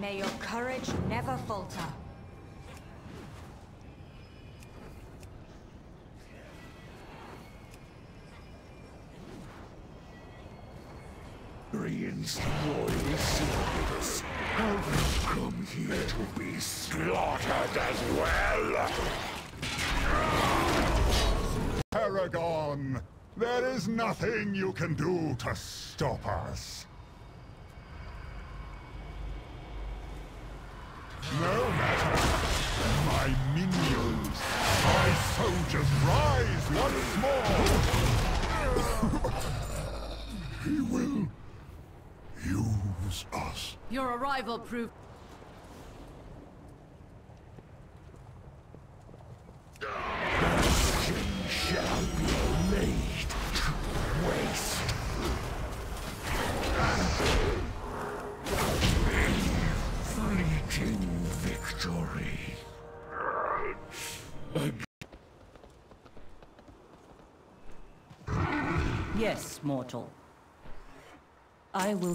May your courage never falter. Experienced royal service. Have you come here to be slaughtered as well? Paragon, there is nothing you can do to stop us. Soldiers rise once more. he will use us. Your arrival proved... Yes, mortal. I will